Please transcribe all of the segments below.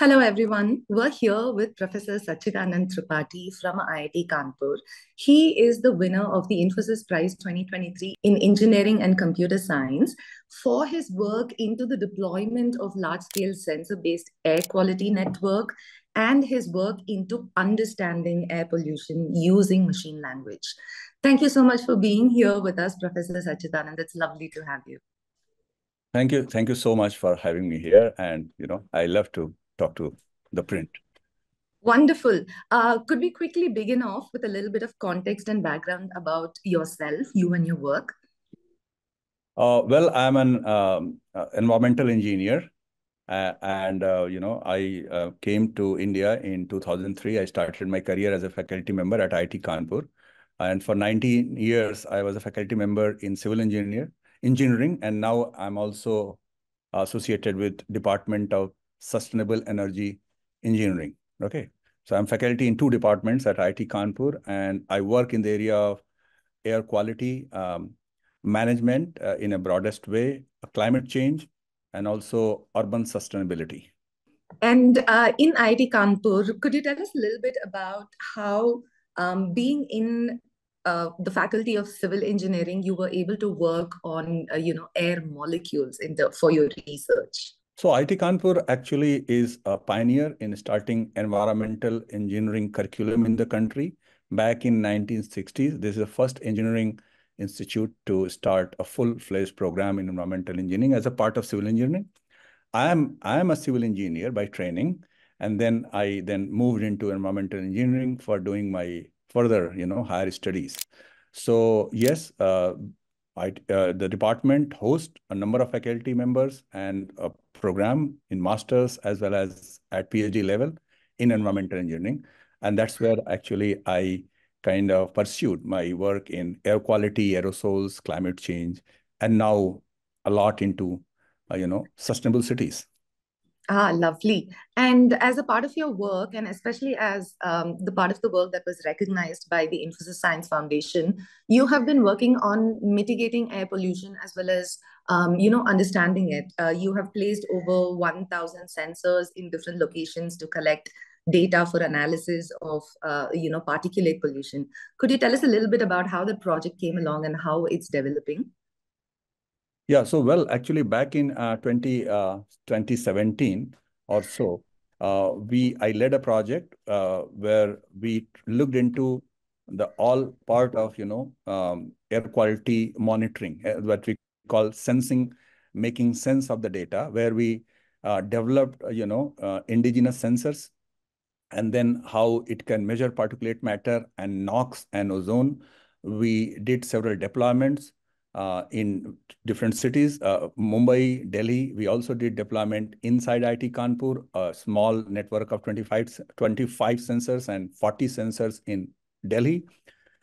Hello, everyone. We're here with Professor Sachidanand Tripathi from IIT Kanpur. He is the winner of the Infosys Prize 2023 in Engineering and Computer Science for his work into the deployment of large-scale sensor-based air quality network and his work into understanding air pollution using machine language. Thank you so much for being here with us, Professor Sachidanand. It's lovely to have you. Thank you. Thank you so much for having me here. And, you know, I love to talk to ThePrint. Wonderful. Uh, could we quickly begin off with a little bit of context and background about yourself, you and your work? Uh, well, I'm an um, uh, environmental engineer. Uh, and, uh, you know, I uh, came to India in 2003. I started my career as a faculty member at IIT Kanpur. And for 19 years, I was a faculty member in civil engineer, engineering. And now I'm also associated with Department of sustainable energy engineering. Okay. So I'm faculty in two departments at IIT Kanpur, and I work in the area of air quality um, management uh, in a broadest way, climate change, and also urban sustainability. And uh, in IIT Kanpur, could you tell us a little bit about how um, being in uh, the faculty of civil engineering, you were able to work on, uh, you know, air molecules in the, for your research? So IIT Kanpur actually is a pioneer in starting environmental engineering curriculum in the country. Back in 1960s, this is the first engineering institute to start a full-fledged program in environmental engineering as a part of civil engineering. I am I am a civil engineer by training, and then I then moved into environmental engineering for doing my further you know higher studies. So yes, uh, I, uh, the department hosts a number of faculty members and a program in master's as well as at PhD level in environmental engineering. And that's where actually I kind of pursued my work in air quality, aerosols, climate change, and now a lot into, uh, you know, sustainable cities. Ah, lovely. And as a part of your work, and especially as um, the part of the work that was recognized by the Infosys Science Foundation, you have been working on mitigating air pollution as well as, um, you know, understanding it. Uh, you have placed over 1,000 sensors in different locations to collect data for analysis of, uh, you know, particulate pollution. Could you tell us a little bit about how the project came along and how it's developing? Yeah, so well, actually back in uh, 20, uh, 2017 or so, uh, we I led a project uh, where we looked into the all part of, you know, um, air quality monitoring, uh, what we call sensing, making sense of the data, where we uh, developed, you know, uh, indigenous sensors, and then how it can measure particulate matter and NOx and ozone. We did several deployments uh, in different cities, uh, Mumbai, Delhi. We also did deployment inside IIT Kanpur, a small network of 25, 25 sensors and 40 sensors in Delhi.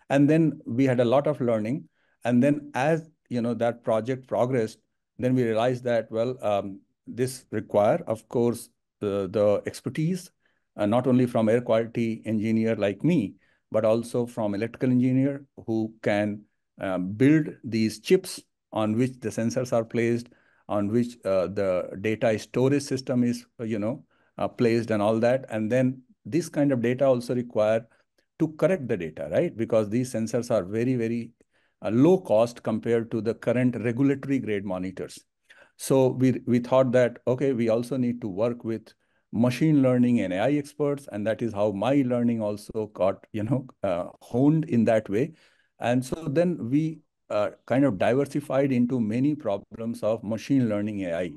And then we had a lot of learning. And then as you know that project progressed, then we realized that, well, um, this require, of course, the, the expertise, uh, not only from air quality engineer like me, but also from electrical engineer who can uh, build these chips on which the sensors are placed, on which uh, the data storage system is, you know, uh, placed and all that. And then this kind of data also require to correct the data, right? Because these sensors are very, very uh, low cost compared to the current regulatory grade monitors. So we, we thought that, okay, we also need to work with machine learning and AI experts. And that is how my learning also got, you know, uh, honed in that way. And so then we uh, kind of diversified into many problems of machine learning AI,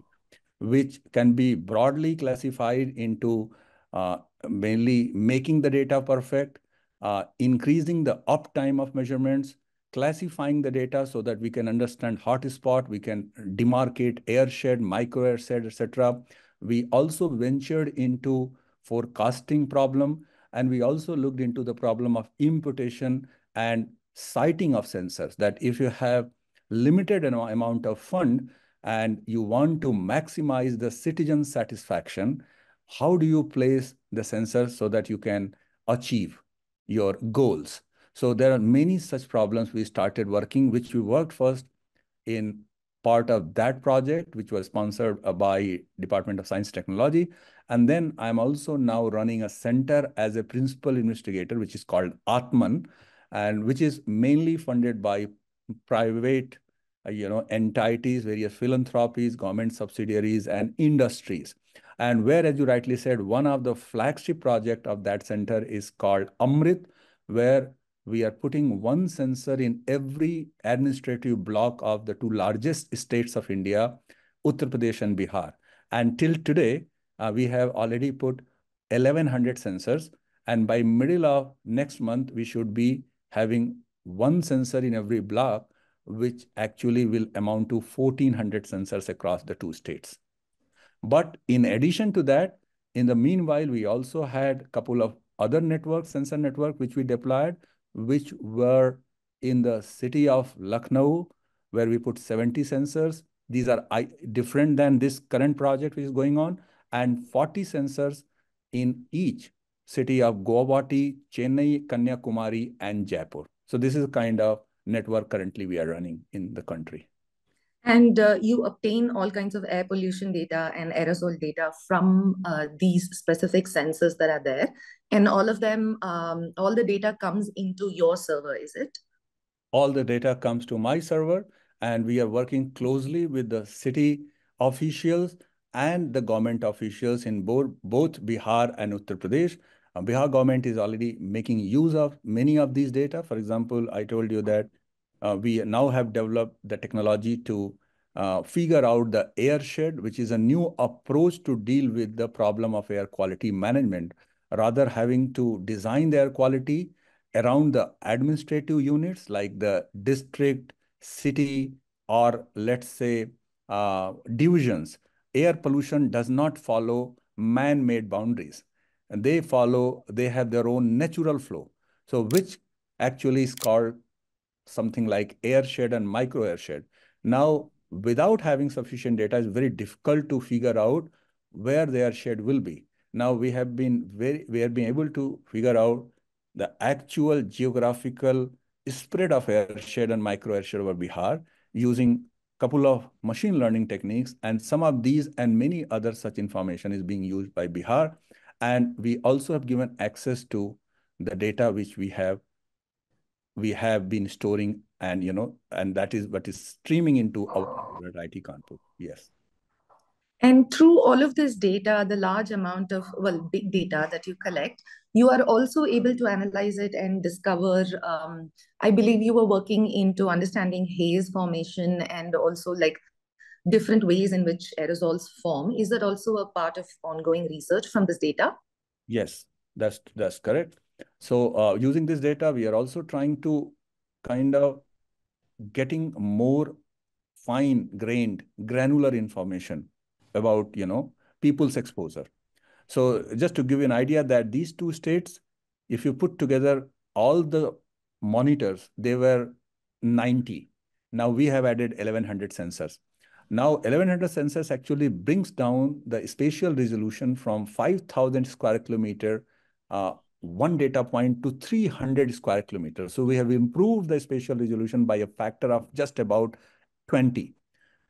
which can be broadly classified into uh, mainly making the data perfect, uh, increasing the uptime of measurements, classifying the data so that we can understand hotspot, we can demarcate airshed, micro airshed, etc. We also ventured into forecasting problem, and we also looked into the problem of imputation and siting of sensors that if you have limited amount of fund and you want to maximize the citizen satisfaction, how do you place the sensors so that you can achieve your goals? So there are many such problems we started working, which we worked first in part of that project, which was sponsored by Department of Science Technology. And then I'm also now running a center as a principal investigator, which is called Atman, and which is mainly funded by private uh, you know, entities, various philanthropies, government subsidiaries, and industries. And where, as you rightly said, one of the flagship project of that center is called Amrit, where we are putting one sensor in every administrative block of the two largest states of India, Uttar Pradesh and Bihar. And till today, uh, we have already put 1100 sensors. And by middle of next month, we should be having one sensor in every block, which actually will amount to 1400 sensors across the two states. But in addition to that, in the meanwhile, we also had a couple of other networks, sensor network, which we deployed, which were in the city of Lucknow, where we put 70 sensors. These are different than this current project which is going on, and 40 sensors in each city of Guwahati, Chennai, Kanyakumari, and Jaipur. So this is kind of network currently we are running in the country. And uh, you obtain all kinds of air pollution data and aerosol data from uh, these specific sensors that are there. And all of them, um, all the data comes into your server, is it? All the data comes to my server, and we are working closely with the city officials and the government officials in both, both Bihar and Uttar Pradesh. Uh, Bihar government is already making use of many of these data. For example, I told you that uh, we now have developed the technology to uh, figure out the airshed, which is a new approach to deal with the problem of air quality management, rather having to design the air quality around the administrative units like the district, city, or let's say uh, divisions. Air pollution does not follow man-made boundaries. And they follow, they have their own natural flow. So which actually is called something like airshed and micro airshed. Now, without having sufficient data, it's very difficult to figure out where the air shed will be. Now we have been very, we have been able to figure out the actual geographical spread of airshed and micro airshed over Bihar using couple of machine learning techniques and some of these and many other such information is being used by Bihar. And we also have given access to the data which we have we have been storing and you know and that is what is streaming into our IIT Kanpur. Yes. And through all of this data, the large amount of, well, big data that you collect, you are also able to analyze it and discover, um, I believe you were working into understanding haze formation and also like different ways in which aerosols form. Is that also a part of ongoing research from this data? Yes, that's, that's correct. So uh, using this data, we are also trying to kind of getting more fine-grained, granular information about, you know, people's exposure. So just to give you an idea that these two states, if you put together all the monitors, they were 90. Now we have added 1100 sensors. Now 1100 sensors actually brings down the spatial resolution from 5000 square kilometer uh, one data point to 300 square kilometers. So we have improved the spatial resolution by a factor of just about 20.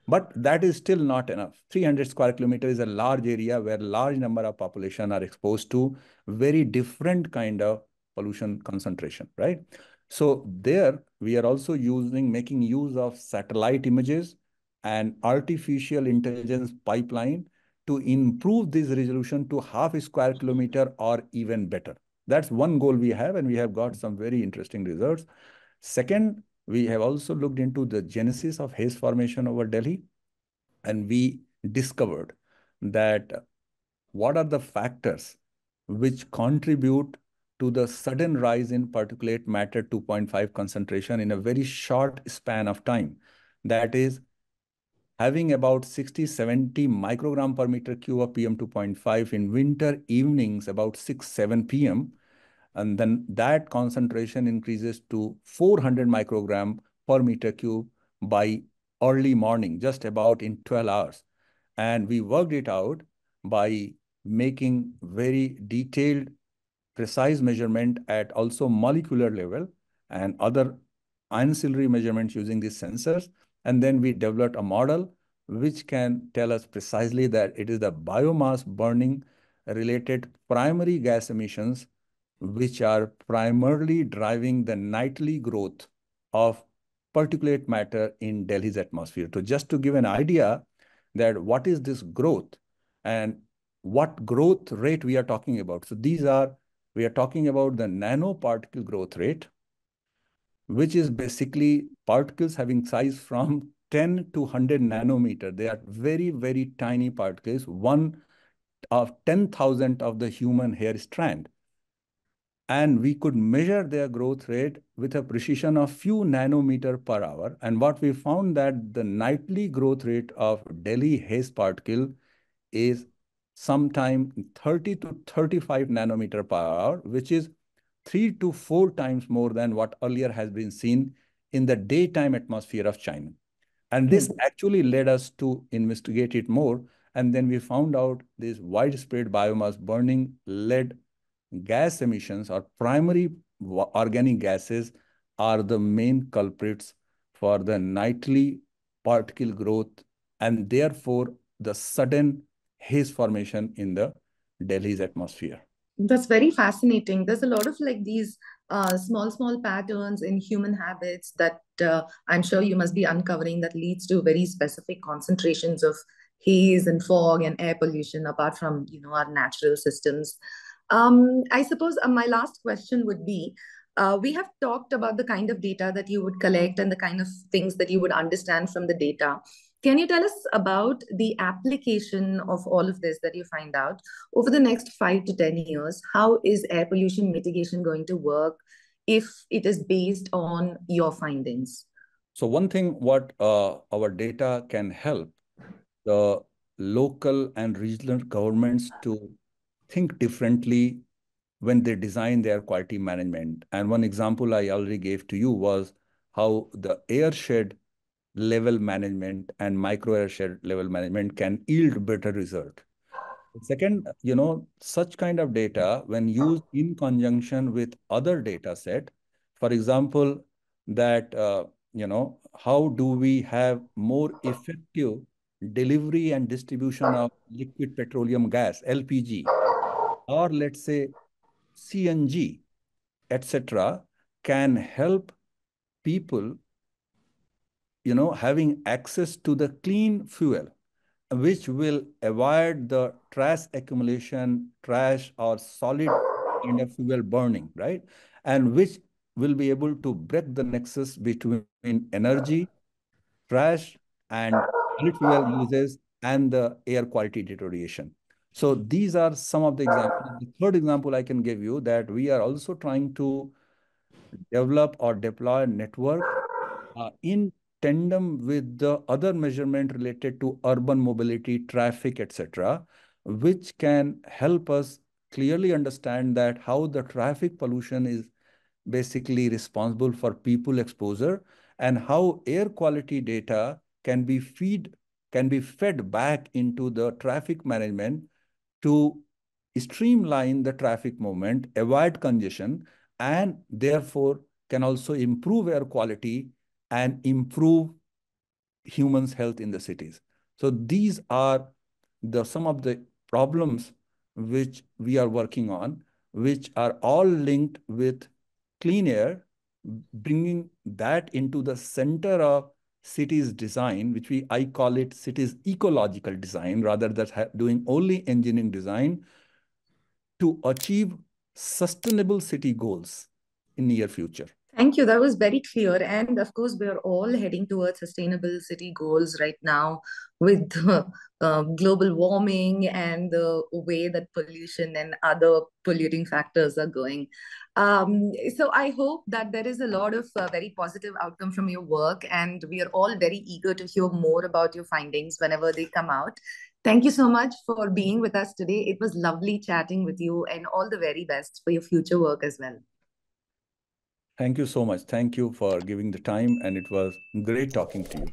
But that is still not enough. 300 square kilometer is a large area where large number of population are exposed to very different kind of pollution concentration, right? So there we are also using, making use of satellite images and artificial intelligence pipeline to improve this resolution to half a square kilometer or even better. That's one goal we have, and we have got some very interesting results. Second, we have also looked into the genesis of haze formation over Delhi, and we discovered that what are the factors which contribute to the sudden rise in particulate matter 2.5 concentration in a very short span of time. That is having about 60, 70 microgram per meter cube of PM2.5 in winter evenings about 6, 7 p.m. And then that concentration increases to 400 microgram per meter cube by early morning, just about in 12 hours. And we worked it out by making very detailed, precise measurement at also molecular level and other ancillary measurements using these sensors. And then we developed a model which can tell us precisely that it is the biomass burning related primary gas emissions, which are primarily driving the nightly growth of particulate matter in Delhi's atmosphere. So just to give an idea that what is this growth and what growth rate we are talking about. So these are, we are talking about the nanoparticle growth rate, which is basically particles having size from 10 to 100 nanometer. They are very, very tiny particles, one of 10,000 of the human hair strand and we could measure their growth rate with a precision of few nanometer per hour. And what we found that the nightly growth rate of Delhi haze particle is sometime 30 to 35 nanometer per hour, which is three to four times more than what earlier has been seen in the daytime atmosphere of China. And this mm-hmm. actually led us to investigate it more. And then we found out this widespread biomass burning led gas emissions or primary organic gases are the main culprits for the nightly particle growth and therefore the sudden haze formation in the Delhi's atmosphere. That's very fascinating. There's a lot of like these uh, small, small patterns in human habits that uh, I'm sure you must be uncovering that leads to very specific concentrations of haze and fog and air pollution apart from, you know, our natural systems. Um, I suppose uh, my last question would be, uh, we have talked about the kind of data that you would collect and the kind of things that you would understand from the data. Can you tell us about the application of all of this that you find out over the next five to 10 years? How is air pollution mitigation going to work if it is based on your findings? So one thing what uh, our data can help the local and regional governments to think differently when they design their quality management. And one example I already gave to you was how the airshed level management and micro airshed level management can yield better result. Second, you know, such kind of data, when used in conjunction with other data set, for example, that, uh, you know, how do we have more effective delivery and distribution of liquid petroleum gas, LPG, or let's say CNG, etc., can help people, you know, having access to the clean fuel, which will avoid the trash accumulation, trash or solid kind of fuel burning, right? And which will be able to break the nexus between energy, trash, and solid fuel uses and the air quality deterioration. So these are some of the examples. The third example I can give you that we are also trying to develop or deploy a network uh, in tandem with the other measurement related to urban mobility, traffic, etc., which can help us clearly understand that how the traffic pollution is basically responsible for people exposure and how air quality data can be feed can be fed back into the traffic management to streamline the traffic movement, avoid congestion, and therefore can also improve air quality and improve humans' health in the cities. So these are the some of the problems which we are working on, which are all linked with clean air, bringing that into the center of cities design, which we I call it cities ecological design, rather than doing only engineering design to achieve sustainable city goals in near future. Thank you. That was very clear. And of course, we're all heading towards sustainable city goals right now with uh, global warming and the way that pollution and other polluting factors are going. Um, so I hope that there is a lot of uh, very positive outcome from your work, and we are all very eager to hear more about your findings whenever they come out. Thank you so much for being with us today. It was lovely chatting with you, and all the very best for your future work as well. Thank you so much. Thank you for giving the time, and it was great talking to you.